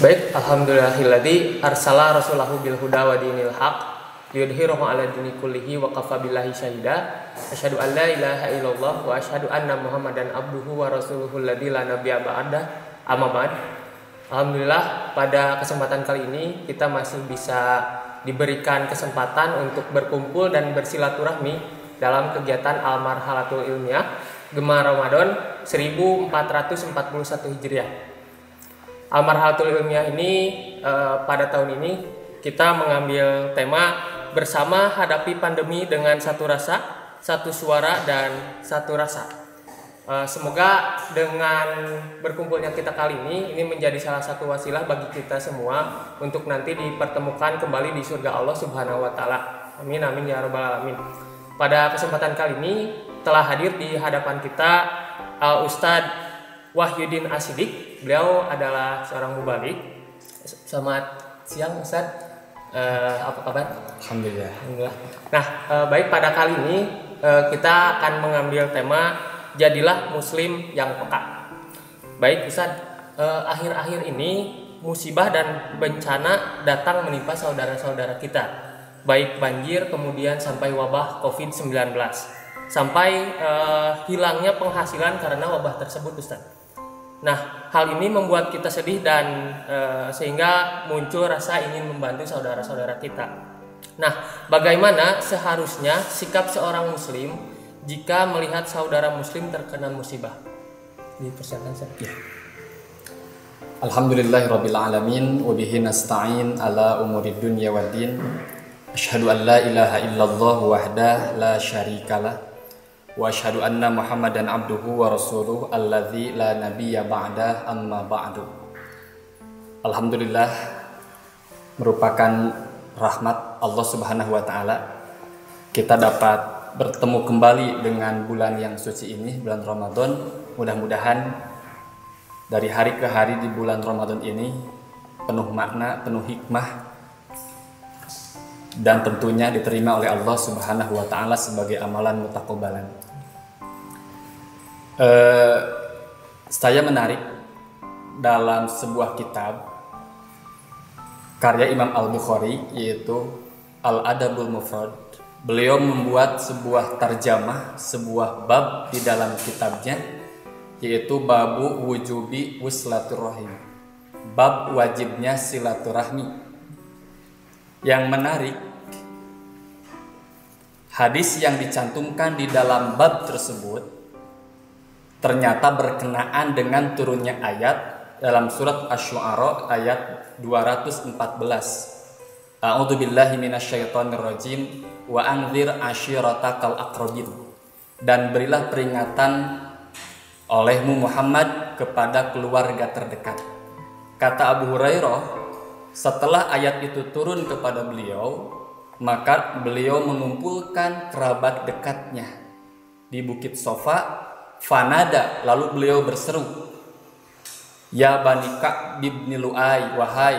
Baik, alhamdulillahilladzi arsala rasulahu bil huda wa dinil haq liyudhhirahu ala dini kullihi wa kafa billahi syahida. Asyhadu an la ilaha illallah wa asyhadu anna Muhammadan abduhu wa rasuluhu alladzi la nabiyya ba'da. Amma ba'd. Alhamdulillah pada kesempatan kali ini kita masih bisa diberikan kesempatan untuk berkumpul dan bersilaturahmi dalam kegiatan Al-Marhalatul Ilmiah Gemar Ramadan 1441 Hijriah. Al-Marhalatul Ilmiah ini eh, pada tahun ini kita mengambil tema bersama hadapi pandemi dengan satu rasa, satu suara dan satu rasa. Eh, semoga dengan berkumpulnya kita kali ini ini menjadi salah satu wasilah bagi kita semua untuk nanti dipertemukan kembali di surga Allah Subhanahu wa taala. Amin amin ya rabbal alamin. Pada kesempatan kali ini telah hadir di hadapan kita Al Ustadz Wahyudin Asidik. Beliau adalah seorang mubalik. Selamat siang Ustadz. Eh, apa kabar? Alhamdulillah. Alhamdulillah. Nah, eh, baik pada kali ini eh, kita akan mengambil tema jadilah muslim yang peka. Baik Ustaz, eh, akhir-akhir ini musibah dan bencana datang menimpa saudara-saudara kita. Baik banjir kemudian sampai wabah Covid-19. Sampai eh, hilangnya penghasilan karena wabah tersebut Ustaz. Nah, hal ini membuat kita sedih dan eh, sehingga muncul rasa ingin membantu saudara-saudara kita. Nah, bagaimana seharusnya sikap seorang muslim jika melihat saudara muslim terkena musibah? Dipersilakan Ustaz. Ya. Alhamdulillahirabbil alamin wa bihi nasta'in ala umuri dunya waddin. Asyhadu an la ilaha illallah wahdah la syarikalah anna Muhammadan abduhu wa la nabiyya amma ba'du. Alhamdulillah merupakan rahmat Allah Subhanahu wa taala kita dapat bertemu kembali dengan bulan yang suci ini, bulan Ramadan. Mudah-mudahan dari hari ke hari di bulan Ramadan ini penuh makna, penuh hikmah dan tentunya diterima oleh Allah Subhanahu wa taala sebagai amalan mutakobalan. Eh, saya menarik dalam sebuah kitab karya Imam Al-Bukhari yaitu Al-Adabul Mufrad beliau membuat sebuah terjemah, sebuah bab di dalam kitabnya yaitu babu wujubi wislaturrahim. Bab wajibnya silaturahmi. Yang menarik hadis yang dicantumkan di dalam bab tersebut ternyata berkenaan dengan turunnya ayat dalam surat Asy-Syu'ara ayat 214. A'udzu billahi minasyaitonir rajim wa anzir ashiratakal aqrabin dan berilah peringatan olehmu Muhammad kepada keluarga terdekat. Kata Abu Hurairah, setelah ayat itu turun kepada beliau, maka beliau mengumpulkan kerabat dekatnya di Bukit Sofa, fanada, lalu beliau berseru, Ya Bani Ka'b bin Lu'ay, wahai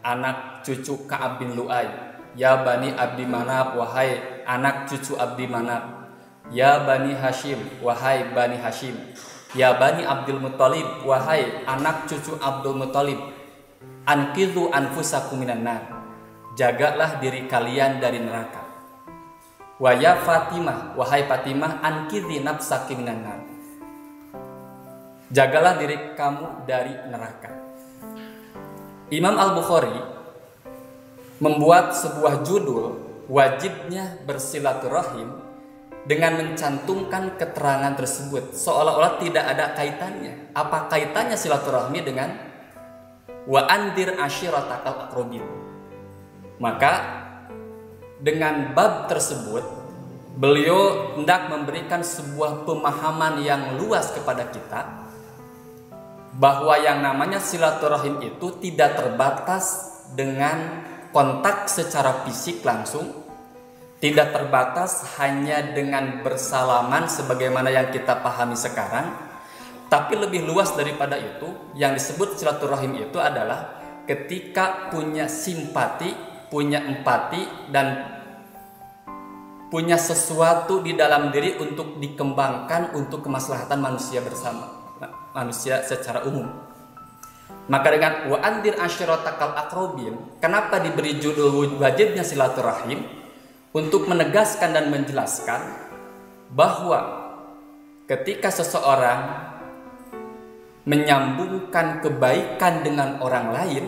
anak cucu Ka'ab bin Lu'ay, Ya Bani Abdi Manab, wahai anak cucu Abdi Manab. Ya Bani Hashim, wahai Bani Hashim. Ya Bani Abdul Muttalib, wahai anak cucu Abdul Muttalib. Ankidu anfusakum minan nar. Jagalah diri kalian dari neraka. Wa ya Fatimah, wahai Fatimah, ankidhi nafsaki minan nar. Jagalah diri kamu dari neraka. Imam Al-Bukhari membuat sebuah judul wajibnya bersilaturahim dengan mencantumkan keterangan tersebut seolah-olah tidak ada kaitannya. Apa kaitannya silaturahmi dengan wa andir ashiratakal akrobin? Maka dengan bab tersebut beliau hendak memberikan sebuah pemahaman yang luas kepada kita bahwa yang namanya silaturahim itu tidak terbatas dengan kontak secara fisik langsung, tidak terbatas hanya dengan bersalaman sebagaimana yang kita pahami sekarang, tapi lebih luas daripada itu, yang disebut silaturahim itu adalah ketika punya simpati, punya empati dan punya sesuatu di dalam diri untuk dikembangkan untuk kemaslahatan manusia bersama manusia secara umum. Maka dengan wa andir asyiratakal akrobin, kenapa diberi judul wajibnya silaturahim? Untuk menegaskan dan menjelaskan bahwa ketika seseorang menyambungkan kebaikan dengan orang lain,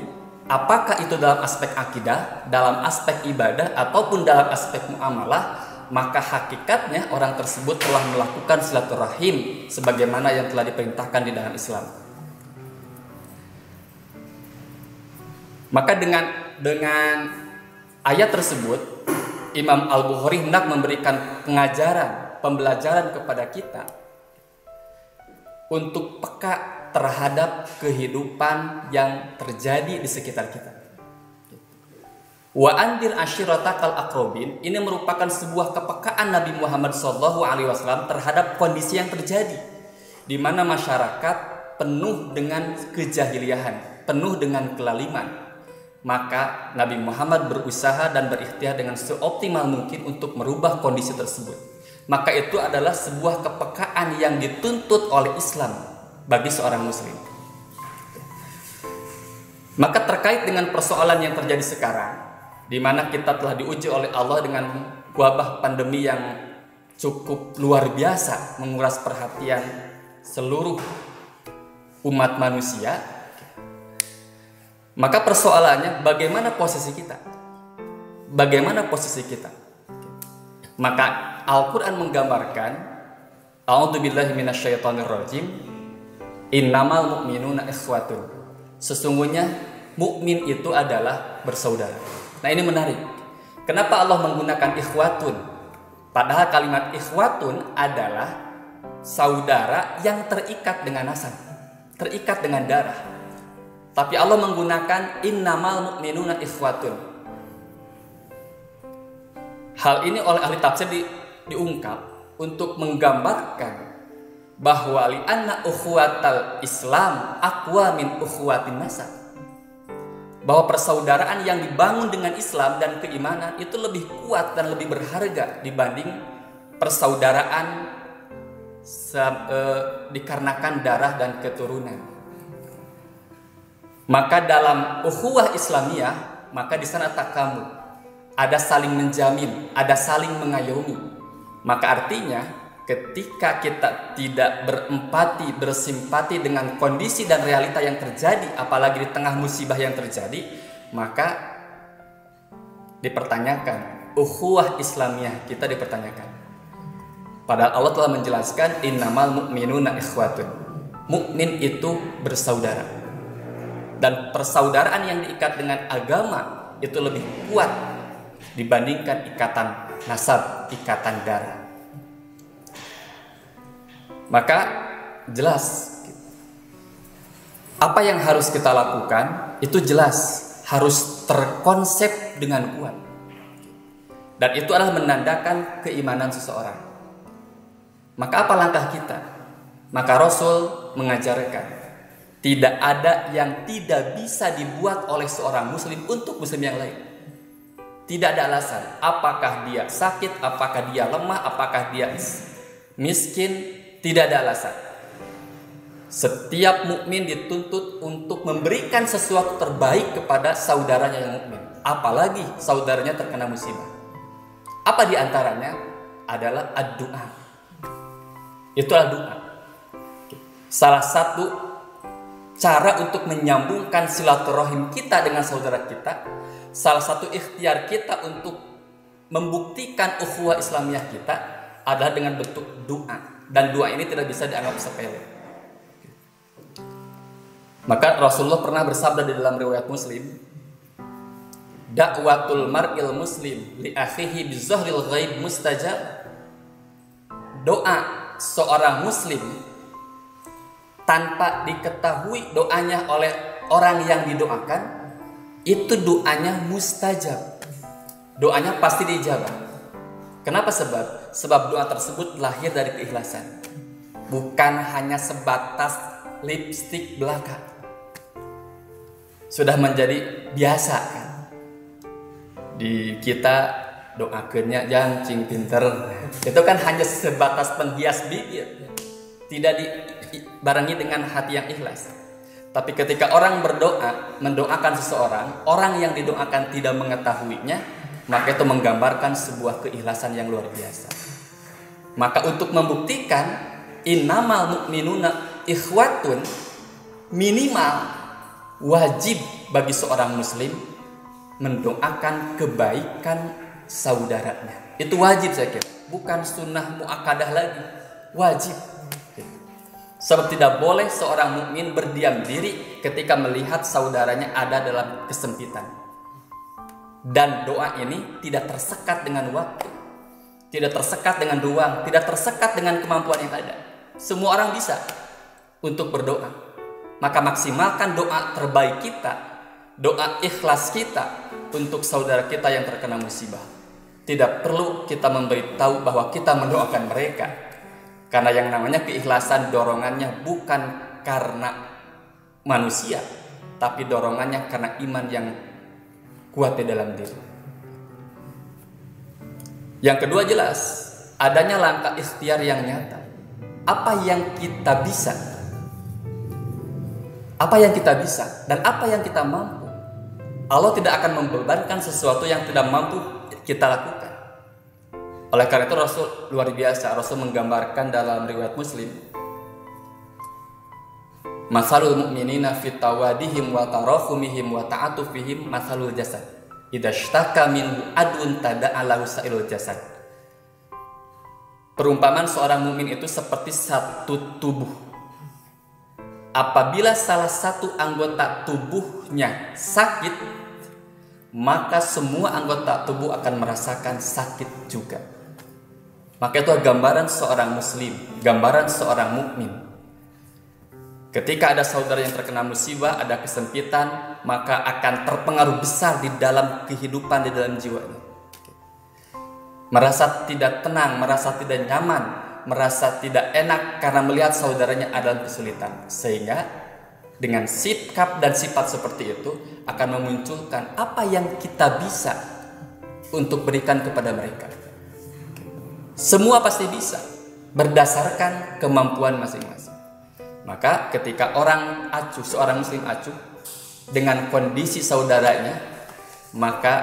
apakah itu dalam aspek akidah, dalam aspek ibadah, ataupun dalam aspek muamalah, maka hakikatnya orang tersebut telah melakukan silaturahim sebagaimana yang telah diperintahkan di dalam Islam. Maka dengan dengan ayat tersebut Imam Al-Bukhari hendak memberikan pengajaran, pembelajaran kepada kita untuk peka terhadap kehidupan yang terjadi di sekitar kita. Wa andir ashiratakal akrobin ini merupakan sebuah kepekaan Nabi Muhammad SAW terhadap kondisi yang terjadi di mana masyarakat penuh dengan kejahiliahan, penuh dengan kelaliman. Maka Nabi Muhammad berusaha dan berikhtiar dengan seoptimal mungkin untuk merubah kondisi tersebut. Maka itu adalah sebuah kepekaan yang dituntut oleh Islam bagi seorang muslim. Maka terkait dengan persoalan yang terjadi sekarang, di mana kita telah diuji oleh Allah dengan wabah pandemi yang cukup luar biasa menguras perhatian seluruh umat manusia, maka persoalannya bagaimana posisi kita? Bagaimana posisi kita? Maka Al-Qur'an menggambarkan A'udzubillahi minasyaitonirrajim Innamal mu'minuna ikhwatun. Sesungguhnya mukmin itu adalah bersaudara. Nah, ini menarik. Kenapa Allah menggunakan ikhwatun? Padahal kalimat ikhwatun adalah saudara yang terikat dengan nasab, terikat dengan darah. Tapi Allah menggunakan innamal mu'minuna ikhwatun. Hal ini oleh ahli tafsir di, diungkap untuk menggambarkan bahwa li anna ukhuwatal Islam aqwa min ukhuwatin nasab. Bahwa persaudaraan yang dibangun dengan Islam dan keimanan itu lebih kuat dan lebih berharga dibanding persaudaraan e, dikarenakan darah dan keturunan. Maka dalam ukhuwah Islamiyah, maka di sana tak kamu ada saling menjamin, ada saling mengayomi. Maka artinya ketika kita tidak berempati, bersimpati dengan kondisi dan realita yang terjadi, apalagi di tengah musibah yang terjadi, maka dipertanyakan ukhuwah Islamiyah kita dipertanyakan. Padahal Allah telah menjelaskan innamal mu'minuna ikhwatun. Mukmin itu bersaudara. Dan persaudaraan yang diikat dengan agama itu lebih kuat dibandingkan ikatan nasab, ikatan darah. Maka jelas apa yang harus kita lakukan itu jelas harus terkonsep dengan kuat. Dan itu adalah menandakan keimanan seseorang. Maka apa langkah kita? Maka Rasul mengajarkan tidak ada yang tidak bisa dibuat oleh seorang muslim untuk muslim yang lain. Tidak ada alasan apakah dia sakit, apakah dia lemah, apakah dia miskin, tidak ada alasan. Setiap mukmin dituntut untuk memberikan sesuatu terbaik kepada saudaranya yang mukmin, apalagi saudaranya terkena musibah. Apa di antaranya adalah doa. Itulah doa. Salah satu cara untuk menyambungkan silaturahim kita dengan saudara kita, salah satu ikhtiar kita untuk membuktikan ukhuwah Islamiyah kita adalah dengan bentuk doa dan doa ini tidak bisa dianggap sepele. Maka Rasulullah pernah bersabda di dalam riwayat Muslim, dakwatul mar'il muslim li akhihi bizahril ghaib mustajab. Doa seorang muslim tanpa diketahui doanya oleh orang yang didoakan itu doanya mustajab. Doanya pasti dijawab. Kenapa sebab? Sebab doa tersebut lahir dari keikhlasan. Bukan hanya sebatas lipstick belaka. Sudah menjadi biasa kan. Di kita doakannya jancing pinter. Itu kan hanya sebatas penghias bibir. Tidak dibarengi dengan hati yang ikhlas. Tapi ketika orang berdoa, mendoakan seseorang, orang yang didoakan tidak mengetahuinya, maka itu menggambarkan sebuah keikhlasan yang luar biasa. Maka untuk membuktikan innamal mu'minuna ikhwatun minimal wajib bagi seorang muslim mendoakan kebaikan saudaranya. Itu wajib saya kira, bukan sunnah muakadah lagi, wajib. Sebab tidak boleh seorang mukmin berdiam diri ketika melihat saudaranya ada dalam kesempitan. Dan doa ini tidak tersekat dengan waktu, tidak tersekat dengan ruang, tidak tersekat dengan kemampuan yang ada. Semua orang bisa untuk berdoa. Maka maksimalkan doa terbaik kita, doa ikhlas kita untuk saudara kita yang terkena musibah. Tidak perlu kita memberitahu bahwa kita mendoakan mereka, karena yang namanya keikhlasan dorongannya bukan karena manusia, tapi dorongannya karena iman yang kuat di dalam diri. Yang kedua jelas, adanya langkah ikhtiar yang nyata. Apa yang kita bisa? Apa yang kita bisa dan apa yang kita mampu? Allah tidak akan membebankan sesuatu yang tidak mampu kita lakukan. Oleh karena itu Rasul luar biasa. Rasul menggambarkan dalam riwayat Muslim Masalul mu'minina fit tawadihim wa tarahumihim wa ta'atufihim masalul jasad. Idza ishtaka minhu adun tada'alahu sa'ilul jasad. Perumpamaan seorang mukmin itu seperti satu tubuh. Apabila salah satu anggota tubuhnya sakit, maka semua anggota tubuh akan merasakan sakit juga. Maka itu gambaran seorang muslim, gambaran seorang mukmin. Ketika ada saudara yang terkena musibah, ada kesempitan, maka akan terpengaruh besar di dalam kehidupan di dalam jiwanya. Merasa tidak tenang, merasa tidak nyaman, merasa tidak enak karena melihat saudaranya ada kesulitan. Sehingga dengan sikap dan sifat seperti itu akan memunculkan apa yang kita bisa untuk berikan kepada mereka. Semua pasti bisa berdasarkan kemampuan masing-masing. Maka ketika orang acuh, seorang muslim acuh dengan kondisi saudaranya, maka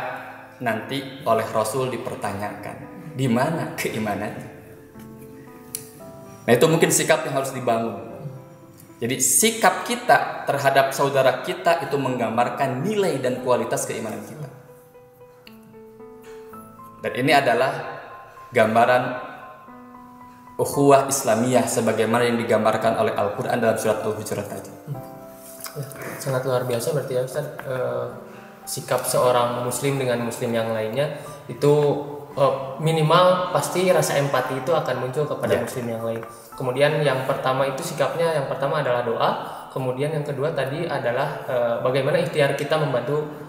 nanti oleh Rasul dipertanyakan, di mana keimanannya? Nah, itu mungkin sikap yang harus dibangun. Jadi sikap kita terhadap saudara kita itu menggambarkan nilai dan kualitas keimanan kita. Dan ini adalah gambaran ukhuwah Islamiyah sebagaimana yang digambarkan oleh Al-Qur'an dalam surat Al-Hujurat tadi. Ya, sangat luar biasa berarti ya Ustaz e, sikap seorang muslim dengan muslim yang lainnya itu e, minimal pasti rasa empati itu akan muncul kepada ya. muslim yang lain. Kemudian yang pertama itu sikapnya yang pertama adalah doa, kemudian yang kedua tadi adalah e, bagaimana ikhtiar kita membantu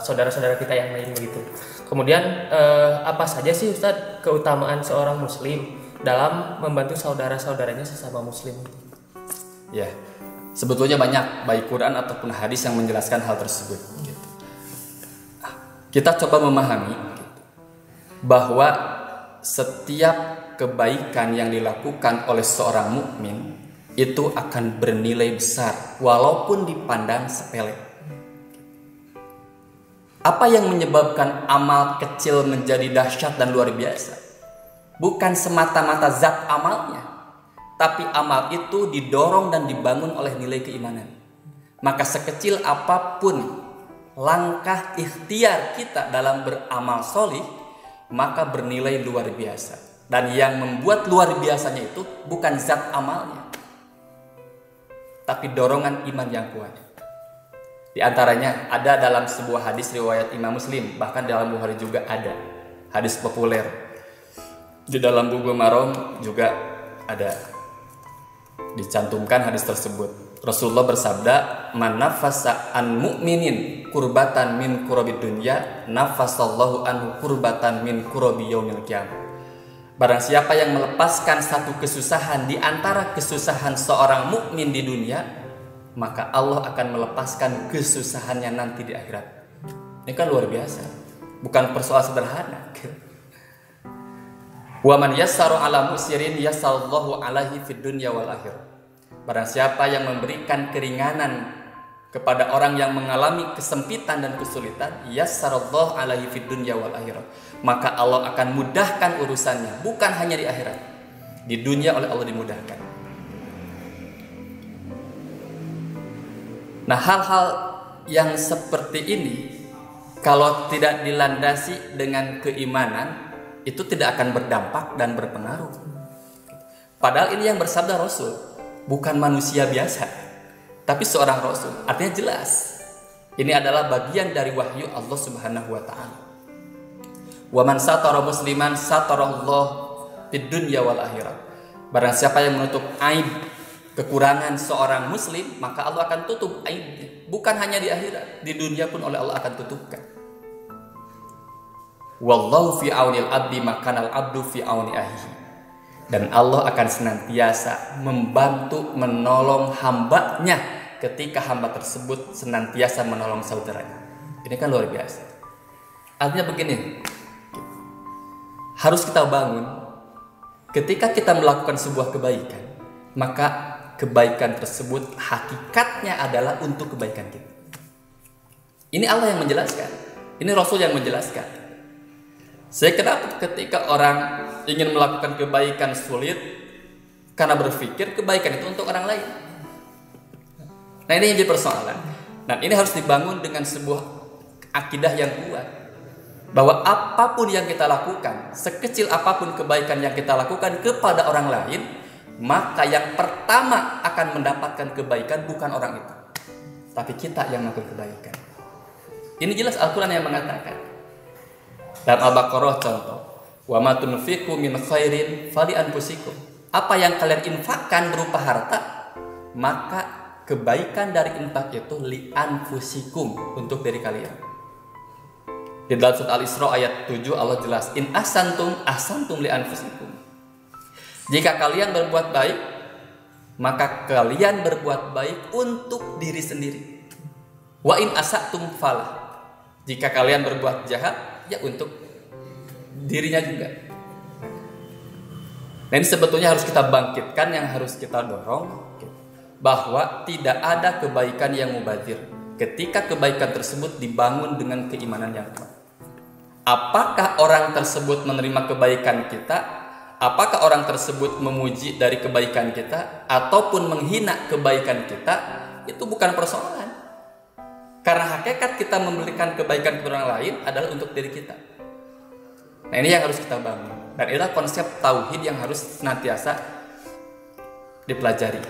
saudara-saudara kita yang lain begitu. Kemudian eh, apa saja sih Ustadz keutamaan seorang muslim dalam membantu saudara-saudaranya sesama muslim? Ya, sebetulnya banyak baik Quran ataupun hadis yang menjelaskan hal tersebut. Gitu. Kita coba memahami gitu, bahwa setiap kebaikan yang dilakukan oleh seorang mukmin itu akan bernilai besar walaupun dipandang sepele. Apa yang menyebabkan amal kecil menjadi dahsyat dan luar biasa? Bukan semata-mata zat amalnya, tapi amal itu didorong dan dibangun oleh nilai keimanan. Maka sekecil apa pun langkah ikhtiar kita dalam beramal solih, maka bernilai luar biasa. Dan yang membuat luar biasanya itu bukan zat amalnya, tapi dorongan iman yang kuat. Di antaranya ada dalam sebuah hadis riwayat Imam Muslim, bahkan dalam Bukhari juga ada hadis populer. Di dalam buku Marom juga ada dicantumkan hadis tersebut. Rasulullah bersabda, "Man an mu'minin kurbatan min kurabi dunya, nafasallahu anhu kurbatan min kurabi yaumil qiyamah." Barang siapa yang melepaskan satu kesusahan di antara kesusahan seorang mukmin di dunia, maka Allah akan melepaskan kesusahannya nanti di akhirat. Ini kan luar biasa. Bukan persoalan sederhana. Wa man yassaru ala musirin yassallahu alaihi fid dunya wal akhirah. Barang siapa yang memberikan keringanan kepada orang yang mengalami kesempitan dan kesulitan, yassarallahu alaihi fid dunya wal akhirah. Maka Allah akan mudahkan urusannya, bukan hanya di akhirat. Di dunia oleh Allah dimudahkan. Nah, hal-hal yang seperti ini kalau tidak dilandasi dengan keimanan itu tidak akan berdampak dan berpengaruh. Padahal ini yang bersabda Rasul bukan manusia biasa, tapi seorang rasul. Artinya jelas. Ini adalah bagian dari wahyu Allah Subhanahu wa taala. Wa man satara musliman satarallah fid dunya wal akhirat. Barang siapa yang menutup aib kekurangan seorang muslim, maka Allah akan tutup aibnya. Bukan hanya di akhirat, di dunia pun oleh Allah akan tutupkan. Wallahu fi aunil abdi makanal abdu fi auni ahihi dan Allah akan senantiasa membantu menolong hambanya ketika hamba tersebut senantiasa menolong saudaranya. Ini kan luar biasa. Artinya begini, harus kita bangun ketika kita melakukan sebuah kebaikan, maka kebaikan tersebut hakikatnya adalah untuk kebaikan kita. Ini Allah yang menjelaskan. Ini Rasul yang menjelaskan. Saya kenapa ketika orang ingin melakukan kebaikan sulit karena berpikir kebaikan itu untuk orang lain. Nah ini yang jadi persoalan. Nah ini harus dibangun dengan sebuah akidah yang kuat bahwa apa pun yang kita lakukan, sekecil apa pun kebaikan yang kita lakukan kepada orang lain, maka yang pertama akan mendapatkan kebaikan bukan orang itu, tapi kita yang melakukan kebaikan. Ini jelas Al-Quran yang mengatakan. Dalam Al-Baqarah contoh, wa ma tunfiqu min khairin fali anfusikum. Apa yang kalian infakkan berupa harta, maka kebaikan dari infak itu li anfusikum untuk diri kalian. Di dalam surat Al-Isra ayat 7 Allah jelas, in asantum asantum li anfusikum. Jika kalian berbuat baik, maka kalian berbuat baik untuk diri sendiri. Wa in asatum falah. Jika kalian berbuat jahat, ya untuk dirinya juga. Nah ini sebetulnya harus kita bangkitkan yang harus kita dorong bahwa tidak ada kebaikan yang mubazir ketika kebaikan tersebut dibangun dengan keimanan yang kuat. Apakah orang tersebut menerima kebaikan kita? Apakah orang tersebut memuji dari kebaikan kita ataupun menghina kebaikan kita? Itu bukan persoalan. Karena hakikat kita memberikan kebaikan kepada orang lain adalah untuk diri kita. Nah ini yang harus kita bangun. Dan inilah konsep tauhid yang harus senantiasa dipelajari.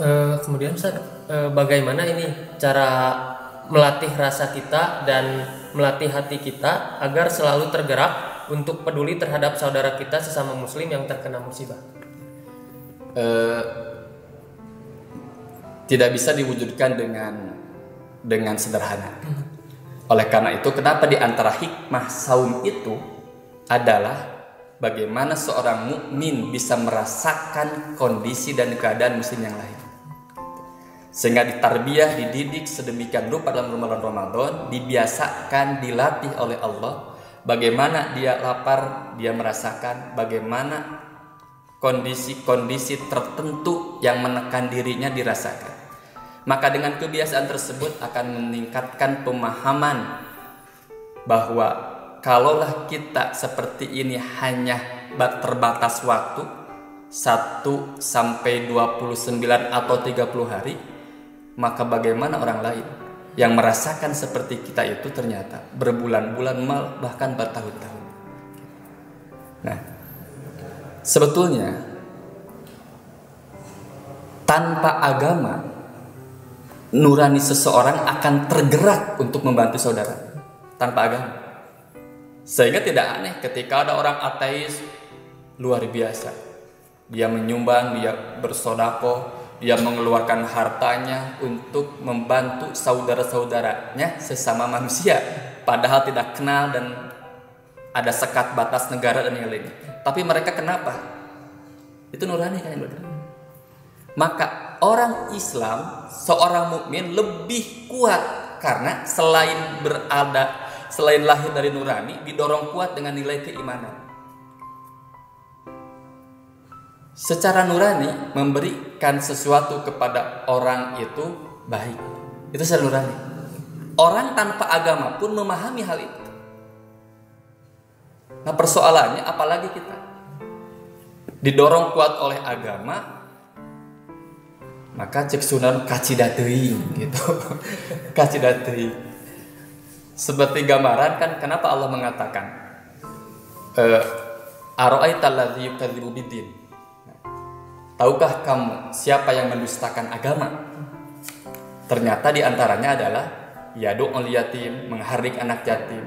E, kemudian Ustaz, e, bagaimana ini cara melatih rasa kita dan melatih hati kita agar selalu tergerak untuk peduli terhadap saudara kita sesama muslim yang terkena musibah? E, tidak bisa diwujudkan dengan dengan sederhana. Oleh karena itu, kenapa di antara hikmah saum itu adalah bagaimana seorang mukmin bisa merasakan kondisi dan keadaan muslim yang lain. Sehingga ditarbiyah, dididik sedemikian rupa dalam bulan Ramadan, dibiasakan, dilatih oleh Allah bagaimana dia lapar, dia merasakan bagaimana kondisi-kondisi tertentu yang menekan dirinya dirasakan. Maka dengan kebiasaan tersebut akan meningkatkan pemahaman bahwa kalaulah kita seperti ini hanya terbatas waktu 1 sampai 29 atau 30 hari, maka bagaimana orang lain yang merasakan seperti kita itu ternyata berbulan-bulan bahkan bertahun-tahun. Nah, Sebetulnya tanpa agama nurani seseorang akan tergerak untuk membantu saudara tanpa agama. Sehingga tidak aneh ketika ada orang ateis luar biasa. Dia menyumbang, dia bersodako, dia mengeluarkan hartanya untuk membantu saudara-saudaranya sesama manusia. Padahal tidak kenal dan ada sekat batas negara dan yang lainnya. Tapi mereka kenapa? Itu nurani kan yang Maka orang Islam, seorang mukmin lebih kuat karena selain berada, selain lahir dari nurani, didorong kuat dengan nilai keimanan. secara nurani memberikan sesuatu kepada orang itu baik. Itu secara nurani. Orang tanpa agama pun memahami hal itu. Nah persoalannya apalagi kita didorong kuat oleh agama maka cek sunan kacidatei gitu. Kacidatei seperti gambaran kan kenapa Allah mengatakan eh, yukadzibu bidin Tahukah kamu siapa yang mendustakan agama? Ternyata di antaranya adalah yadu yatim, menghardik anak yatim,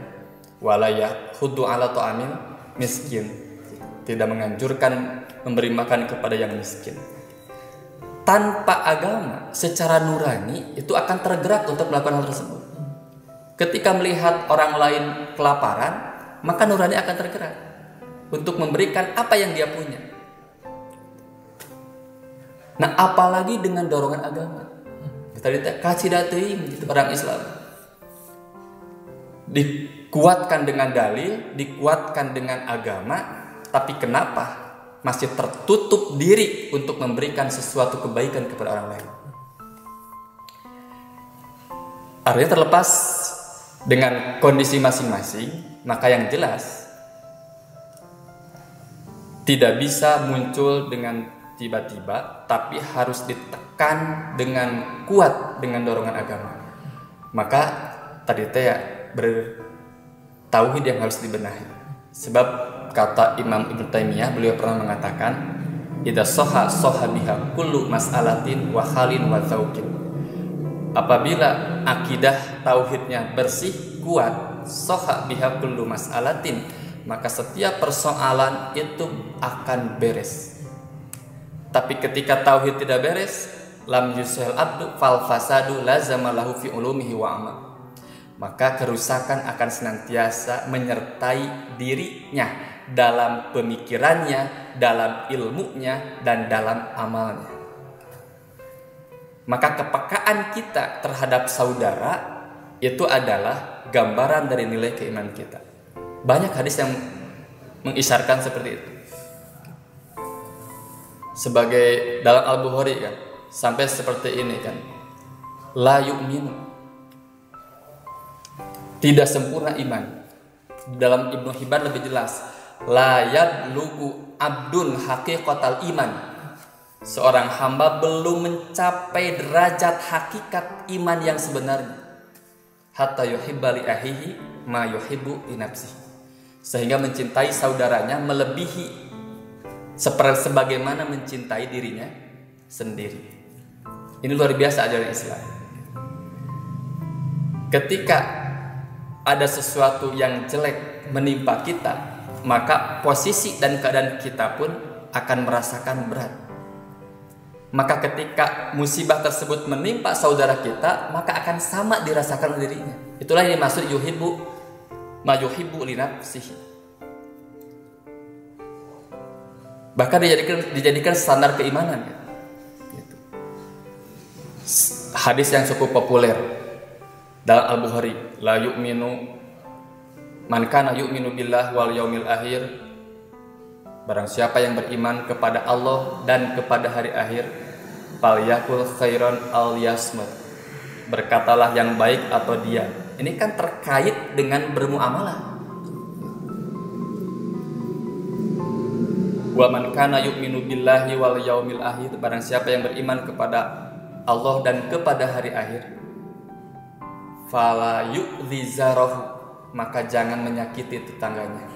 walayah hudu ala to'amin, miskin, tidak menganjurkan memberi makan kepada yang miskin. Tanpa agama, secara nurani itu akan tergerak untuk melakukan hal tersebut. Ketika melihat orang lain kelaparan, maka nurani akan tergerak untuk memberikan apa yang dia punya Nah, apalagi dengan dorongan agama. Tadi kasih dating gitu orang Islam. Dikuatkan dengan dalil, dikuatkan dengan agama, tapi kenapa masih tertutup diri untuk memberikan sesuatu kebaikan kepada orang lain? Artinya terlepas dengan kondisi masing-masing, maka yang jelas tidak bisa muncul dengan tiba-tiba tapi harus ditekan dengan kuat dengan dorongan agama maka tadi teh ya bertauhid yang harus dibenahi sebab kata Imam Ibnu Taimiyah beliau pernah mengatakan ida soha soha biha kullu mas'alatin wa khalin wa zaukin apabila akidah tauhidnya bersih kuat soha biha kullu mas'alatin maka setiap persoalan itu akan beres. Tapi ketika tauhid tidak beres, lam yusel abdu fal fasadu lazama lahu fi ulumihi wa amal. Maka kerusakan akan senantiasa menyertai dirinya dalam pemikirannya, dalam ilmunya, dan dalam amalnya. Maka kepekaan kita terhadap saudara itu adalah gambaran dari nilai keimanan kita. Banyak hadis yang mengisarkan seperti itu. Sebagai dalam Al Bukhari kan sampai seperti ini kan. La yu'minu. Tidak sempurna iman. Dalam Ibnu Hibban lebih jelas la yablugu abdun haqiqatal iman seorang hamba belum mencapai derajat hakikat iman yang sebenarnya hatta yuhibba li ahihi ma yuhibbu li sehingga mencintai saudaranya melebihi seperti sebagaimana mencintai dirinya sendiri. Ini luar biasa ajaran Islam. Ketika ada sesuatu yang jelek menimpa kita, maka posisi dan keadaan kita pun akan merasakan berat. Maka ketika musibah tersebut menimpa saudara kita, maka akan sama dirasakan dirinya. Itulah yang dimaksud yuhibbu ma yuhibbu li bahkan dijadikan dijadikan standar keimanan ya. Gitu. hadis yang cukup populer dalam Al Bukhari la yu'minu man kana yu'minu billah wal yaumil akhir. Barang siapa yang beriman kepada Allah dan kepada hari akhir fal yakul khairan al yasmut. Berkatalah yang baik atau diam ini kan terkait dengan bermuamalah. Wa man kana yu'minu billahi wal yaumil akhir barang siapa yang beriman kepada Allah dan kepada hari akhir fala yu'dhi maka jangan menyakiti tetangganya.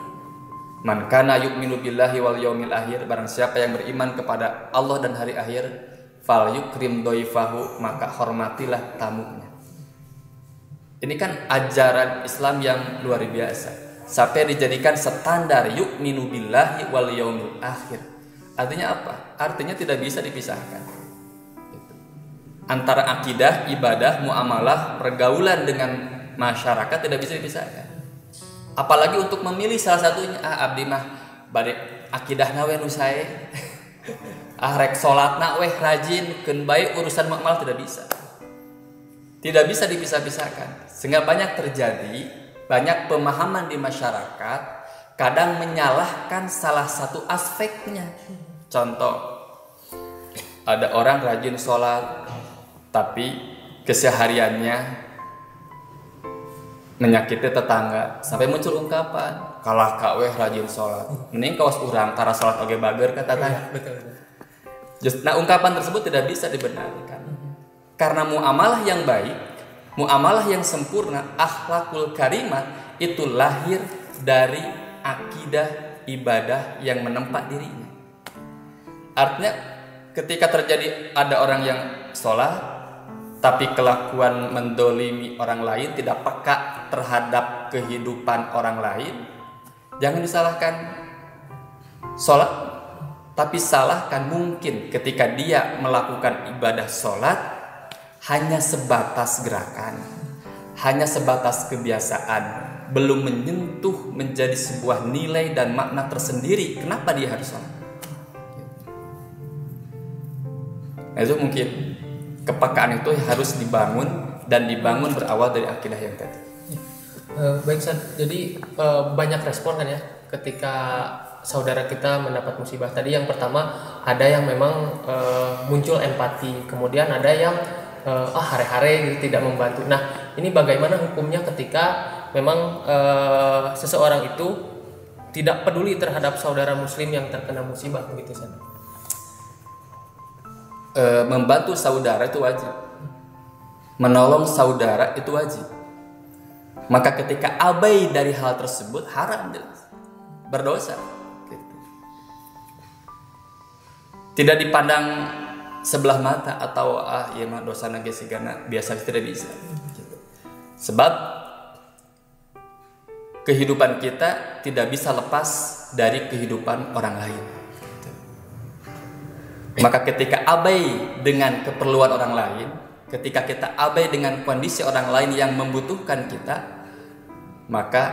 Man kana yu'minu billahi wal yaumil akhir barang siapa yang beriman kepada Allah dan hari akhir fal yukrim doifahu maka hormatilah tamunya. Ini kan ajaran Islam yang luar biasa sampai dijadikan standar yuk minu billahi wal yaumil akhir. Artinya apa? Artinya tidak bisa dipisahkan. Gitu. Antara akidah, ibadah, muamalah, pergaulan dengan masyarakat tidak bisa dipisahkan. Apalagi untuk memilih salah satunya, ah abdi mah bade akidah nawe nu sae. ah rek weh rajin keun bae urusan muamalah tidak bisa. Tidak bisa dipisah-pisahkan. Sehingga banyak terjadi banyak pemahaman di masyarakat kadang menyalahkan salah satu aspeknya contoh ada orang rajin sholat tapi kesehariannya menyakiti tetangga sampai muncul ungkapan kalah kaweh rajin sholat mending kawas urang karena sholat oge bager kata tadi betul betul. Just- Nah, ungkapan tersebut tidak bisa dibenarkan. Karena muamalah yang baik, muamalah yang sempurna, akhlakul karimah itu lahir dari akidah ibadah yang menempat dirinya. Artinya ketika terjadi ada orang yang sholat tapi kelakuan mendolimi orang lain tidak peka terhadap kehidupan orang lain jangan disalahkan sholat tapi salahkan mungkin ketika dia melakukan ibadah sholat hanya sebatas gerakan, hanya sebatas kebiasaan, belum menyentuh menjadi sebuah nilai dan makna tersendiri. Kenapa dia harus sholat? Itu mungkin kepekaan itu harus dibangun dan dibangun berawal dari akidah yang tadi. Eh, baik San, jadi eh, banyak respon kan ya ketika saudara kita mendapat musibah. Tadi yang pertama ada yang memang eh, muncul empati. Kemudian ada yang ah hare-hare gitu tidak membantu. Nah ini bagaimana hukumnya ketika memang seseorang itu tidak peduli terhadap saudara muslim yang terkena musibah begitu San E, membantu saudara itu wajib. Menolong saudara itu wajib. Maka ketika abai dari hal tersebut haram jelas. Berdosa. Gitu. Tidak dipandang sebelah mata atau ah iya mah dosa nage sigana biasa tidak bisa. Gitu. Sebab kehidupan kita tidak bisa lepas dari kehidupan orang lain. Maka ketika abai dengan keperluan orang lain, ketika kita abai dengan kondisi orang lain yang membutuhkan kita, maka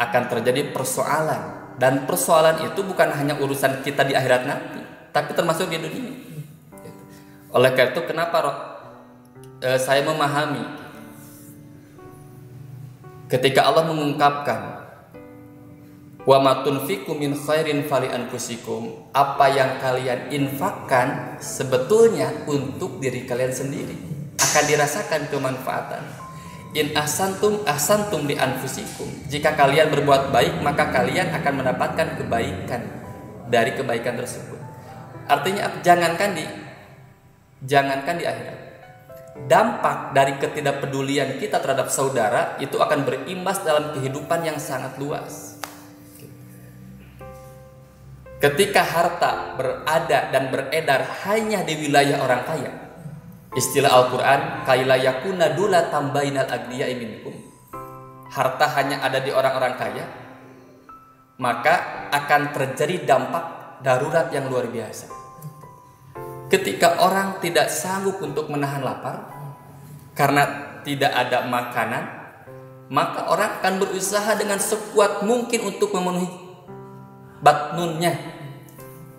akan terjadi persoalan. Dan persoalan itu bukan hanya urusan kita di akhirat nanti, tapi termasuk di dunia. Oleh karena itu kenapa Roh, eh, saya memahami ketika Allah mengungkapkan Wa ma tunfiqu min khairin fali anfusikum. Apa yang kalian infakkan sebetulnya untuk diri kalian sendiri. Akan dirasakan kemanfaatan. In ahsantum ahsantum li anfusikum. Jika kalian berbuat baik, maka kalian akan mendapatkan kebaikan dari kebaikan tersebut. Artinya jangankan di jangankan di akhirat. Dampak dari ketidakpedulian kita terhadap saudara itu akan berimbas dalam kehidupan yang sangat luas. Ketika harta berada dan beredar hanya di wilayah orang kaya, istilah Al-Quran, kailayakuna dula tambainal agniya minkum. Harta hanya ada di orang-orang kaya, maka akan terjadi dampak darurat yang luar biasa. Ketika orang tidak sanggup untuk menahan lapar karena tidak ada makanan, maka orang akan berusaha dengan sekuat mungkin untuk memenuhi batnunnya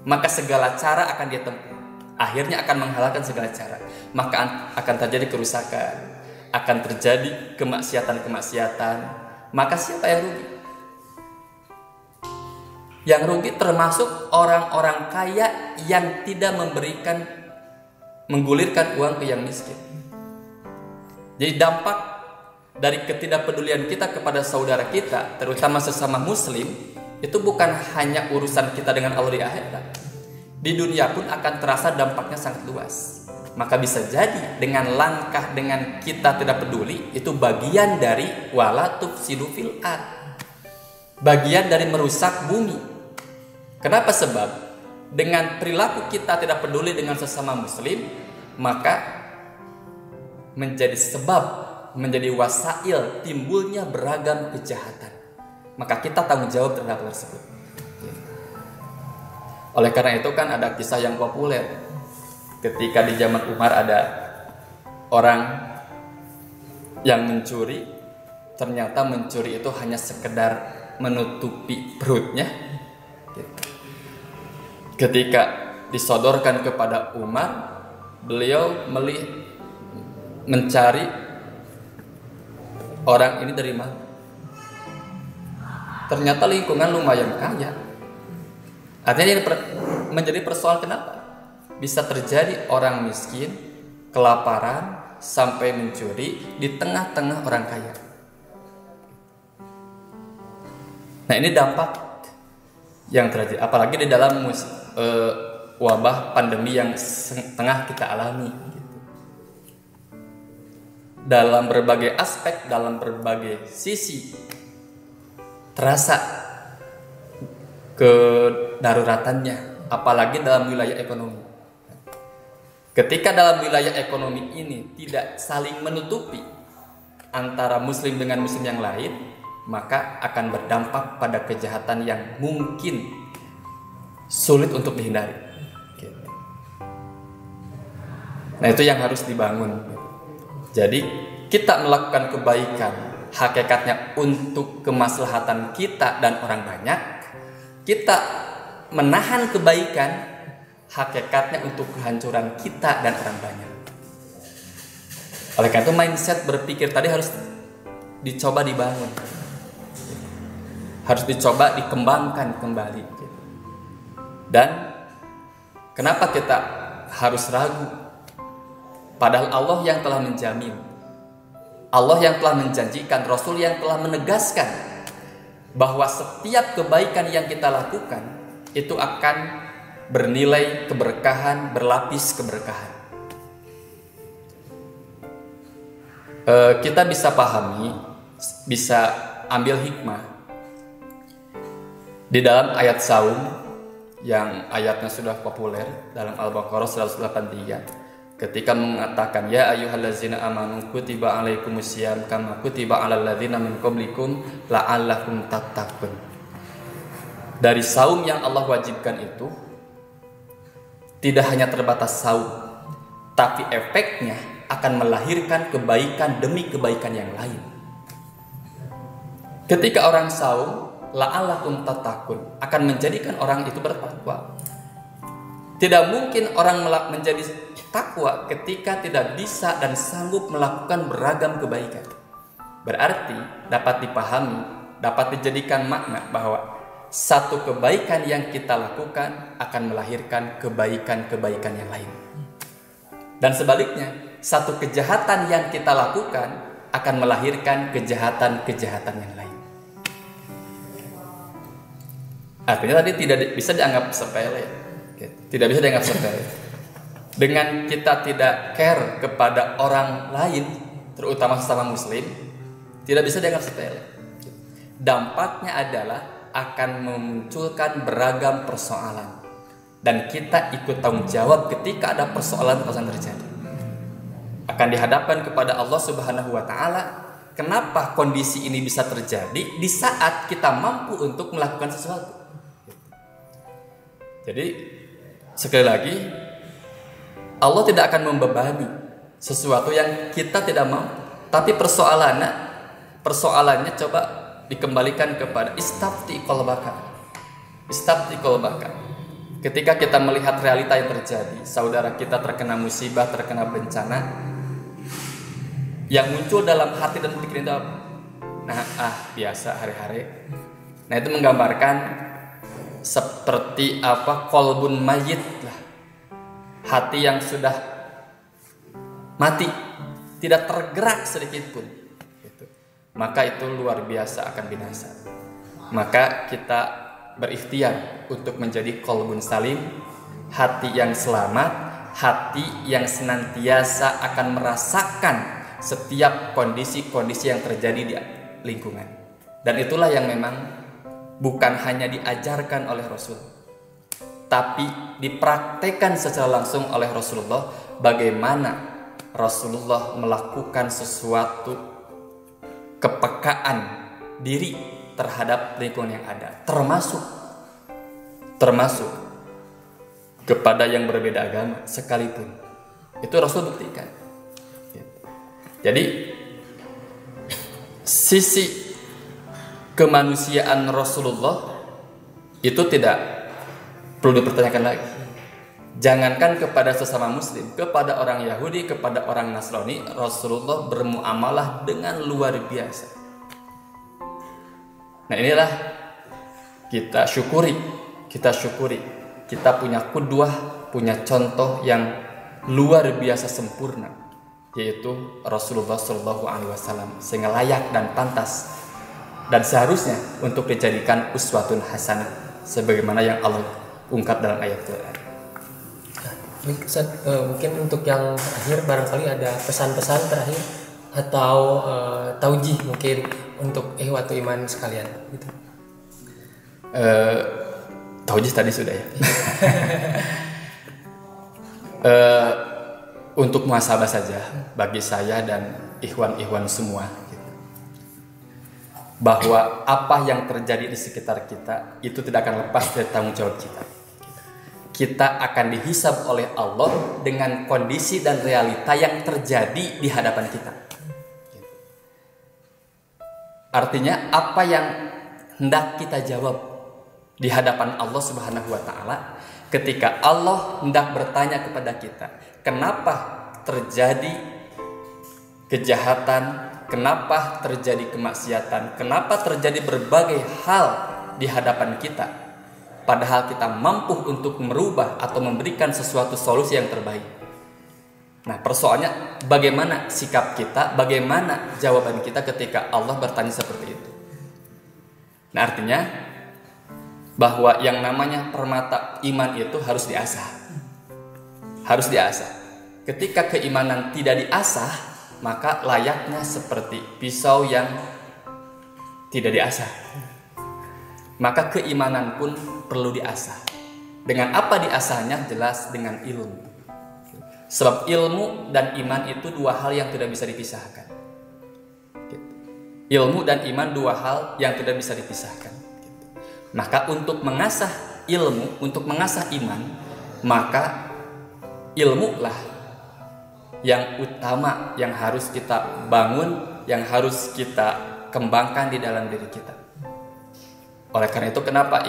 maka segala cara akan dia tempuh akhirnya akan menghalalkan segala cara. Maka akan terjadi kerusakan akan terjadi kemaksiatan-kemaksiatan. Maka siapa yang rugi? Yang rugi termasuk orang-orang kaya yang tidak memberikan menggulirkan uang ke yang miskin. Jadi dampak dari ketidakpedulian kita kepada saudara kita terutama sesama muslim itu bukan hanya urusan kita dengan Allah di akhirat. Di dunia pun akan terasa dampaknya sangat luas. Maka bisa jadi dengan langkah dengan kita tidak peduli itu bagian dari wala tufsidu fil ard. Bagian dari merusak bumi. Kenapa sebab dengan perilaku kita tidak peduli dengan sesama muslim, maka menjadi sebab menjadi wasail timbulnya beragam kejahatan maka kita tanggung jawab terhadap tersebut. Oleh karena itu kan ada kisah yang populer. Ketika di zaman Umar ada orang yang mencuri ternyata mencuri itu hanya sekedar menutupi perutnya. Ketika disodorkan kepada Umar beliau melihat mencari orang ini dari mana ternyata lingkungan lumayan kaya. Artinya ini menjadi persoalan kenapa? Bisa terjadi orang miskin, kelaparan, sampai mencuri di tengah-tengah orang kaya. Nah ini dampak yang terjadi, apalagi di dalam mus, uh, wabah pandemi yang tengah kita alami. Gitu. Dalam berbagai aspek, dalam berbagai sisi, terasa kedaruratannya, apalagi dalam wilayah ekonomi. Ketika dalam wilayah ekonomi ini tidak saling menutupi antara muslim dengan muslim yang lain, maka akan berdampak pada kejahatan yang mungkin sulit untuk dihindari. Nah, itu yang harus dibangun. Jadi, kita melakukan kebaikan hakikatnya untuk kemaslahatan kita dan orang banyak, kita menahan kebaikan hakikatnya untuk kehancuran kita dan orang banyak. Oleh karena itu mindset berpikir tadi harus dicoba dibangun. Harus dicoba dikembangkan kembali. Dan kenapa kita harus ragu? Padahal Allah yang telah menjamin Allah yang telah menjanjikan, Rasul yang telah menegaskan bahwa setiap kebaikan yang kita lakukan itu akan bernilai keberkahan, berlapis keberkahan. E, kita bisa pahami, bisa ambil hikmah di dalam ayat saum yang ayatnya sudah populer dalam Al-Baqarah 183 ketika mengatakan ya ayyuhallazina amanu kutiba alaikumusiyam kama kutiba alal ladzina min qablikum la'allakum tattaqun. Dari saum yang Allah wajibkan itu tidak hanya terbatas saum, tapi efeknya akan melahirkan kebaikan demi kebaikan yang lain. Ketika orang saum, la'allakum tattaqun akan menjadikan orang itu bertakwa. Tidak mungkin orang menjadi takwa ketika tidak bisa dan sanggup melakukan beragam kebaikan. Berarti dapat dipahami, dapat dijadikan makna bahwa satu kebaikan yang kita lakukan akan melahirkan kebaikan-kebaikan yang lain. Dan sebaliknya, satu kejahatan yang kita lakukan akan melahirkan kejahatan-kejahatan yang lain. Artinya tadi tidak bisa dianggap sepele. Tidak bisa dianggap sepele dengan kita tidak care kepada orang lain, terutama sesama muslim, tidak bisa dianggap sepele. Dampaknya adalah akan memunculkan beragam persoalan dan kita ikut tanggung jawab ketika ada persoalan-persoalan terjadi. Akan dihadapkan kepada Allah Subhanahu wa taala, kenapa kondisi ini bisa terjadi di saat kita mampu untuk melakukan sesuatu. Jadi sekali lagi Allah tidak akan membebani sesuatu yang kita tidak mampu. Tapi persoalannya, persoalannya coba dikembalikan kepada istafti kolbaka. Istafti kolbaka. Ketika kita melihat realita yang terjadi, saudara kita terkena musibah, terkena bencana, yang muncul dalam hati dan pikiran itu Nah, ah biasa hari-hari. Nah itu menggambarkan seperti apa kolbun mayit lah hati yang sudah mati, tidak tergerak sedikit pun, gitu. maka itu luar biasa akan binasa. Maka kita berikhtiar untuk menjadi kolbun salim, hati yang selamat, hati yang senantiasa akan merasakan setiap kondisi-kondisi yang terjadi di lingkungan. Dan itulah yang memang bukan hanya diajarkan oleh Rasul, tapi dipraktekkan secara langsung oleh Rasulullah bagaimana Rasulullah melakukan sesuatu kepekaan diri terhadap lingkungan yang ada termasuk termasuk kepada yang berbeda agama sekalipun. Itu Rasul buktikan. Jadi sisi kemanusiaan Rasulullah itu tidak perlu dipertanyakan lagi. Jangankan kepada sesama muslim, kepada orang Yahudi, kepada orang Nasrani, Rasulullah bermuamalah dengan luar biasa. Nah inilah kita syukuri, kita syukuri kita punya kudwah, punya contoh yang luar biasa sempurna, yaitu Rasulullah Shallallahu Alaihi sehingga layak dan pantas dan seharusnya untuk dijadikan uswatun hasanah, sebagaimana yang Allah ungkap dalam ayat Quran. Uh, mungkin untuk yang terakhir barangkali ada pesan-pesan terakhir atau uh, taujih mungkin untuk eh waktu iman sekalian gitu. Uh, taujih tadi sudah ya. uh, untuk muhasabah saja bagi saya dan ikhwan-ikhwan semua. Bahwa apa yang terjadi di sekitar kita itu tidak akan lepas dari tanggung jawab kita kita akan dihisab oleh Allah dengan kondisi dan realita yang terjadi di hadapan kita. Artinya apa yang hendak kita jawab di hadapan Allah Subhanahu wa taala ketika Allah hendak bertanya kepada kita, kenapa terjadi kejahatan, kenapa terjadi kemaksiatan, kenapa terjadi berbagai hal di hadapan kita padahal kita mampu untuk merubah atau memberikan sesuatu solusi yang terbaik. Nah, persoalannya bagaimana sikap kita, bagaimana jawaban kita ketika Allah bertanya seperti itu. Nah, artinya bahwa yang namanya permata iman itu harus diasah. Harus diasah. Ketika keimanan tidak diasah, maka layaknya seperti pisau yang tidak diasah maka keimanan pun perlu diasah. Dengan apa diasahnya? Jelas dengan ilmu. Sebab ilmu dan iman itu dua hal yang tidak bisa dipisahkan. Ilmu dan iman dua hal yang tidak bisa dipisahkan. Maka untuk mengasah ilmu, untuk mengasah iman, maka ilmu lah yang utama yang harus kita bangun, yang harus kita kembangkan di dalam diri kita. Oleh karena itu kenapa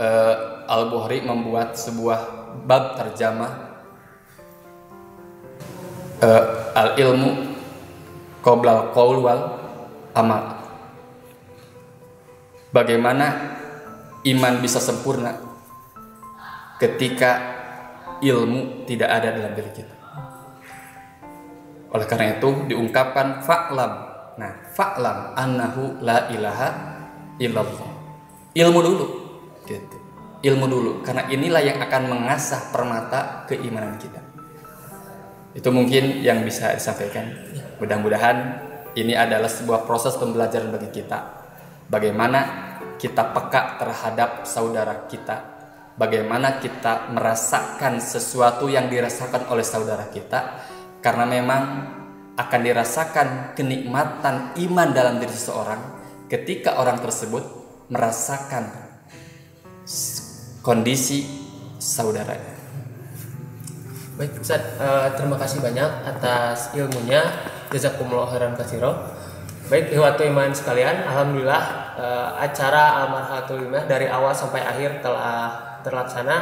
uh, Al-Bukhari membuat sebuah bab terjemah uh, al-ilmu qoblal qaul wal amal. Bagaimana iman bisa sempurna ketika ilmu tidak ada dalam diri kita. Oleh karena itu diungkapkan fa'lam. Nah, fa'lam annahu la ilaha illallah. Ilmu dulu. Gitu. Ilmu dulu. Karena inilah yang akan mengasah permata keimanan kita. Itu mungkin yang bisa disampaikan. Mudah-mudahan ini adalah sebuah proses pembelajaran bagi kita. Bagaimana kita peka terhadap saudara kita. Bagaimana kita merasakan sesuatu yang dirasakan oleh saudara kita karena memang akan dirasakan kenikmatan iman dalam diri seseorang ketika orang tersebut merasakan kondisi saudaranya. Baik Ustaz, uh, terima kasih banyak atas ilmunya. Jazakumullah khairan katsiro. Baik, ihwatu iman sekalian, alhamdulillah uh, acara Almarhatul Imah dari awal sampai akhir telah terlaksana.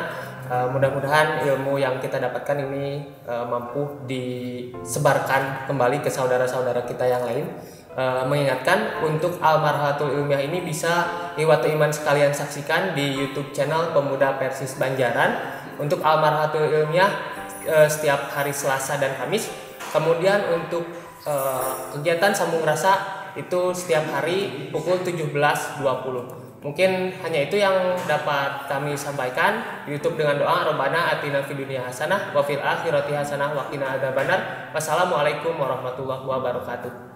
Uh, mudah-mudahan ilmu yang kita dapatkan ini uh, mampu disebarkan kembali ke saudara-saudara kita yang lain uh, mengingatkan untuk Almarhatul Ilmiah ini bisa Iwatu Iman sekalian saksikan di YouTube channel Pemuda Persis Banjaran untuk Almarhatul Ilmiah uh, setiap hari Selasa dan Kamis. Kemudian untuk uh, kegiatan sambung rasa itu setiap hari pukul 17.20. Mungkin hanya itu yang dapat kami sampaikan. YouTube dengan doa Robbana atina fid dunya hasanah wa fil akhirati hasanah wa qina. Wassalamualaikum warahmatullahi wabarakatuh.